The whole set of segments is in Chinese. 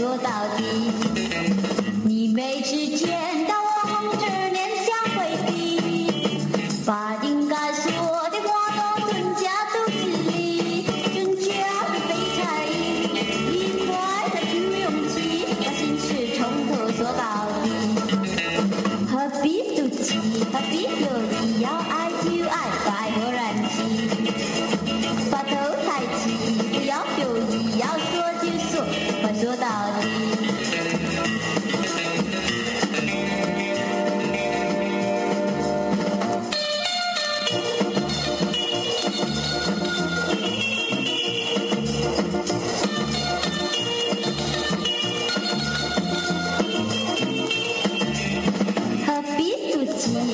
说到底。你每次见到我，只念想回避，把应该说的话都吞下肚子里，真假的被猜疑，一块的去勇气，把心事从头说到底。何必赌气？何必犹豫？要爱就爱，百合燃起，把头抬起，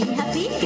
happy?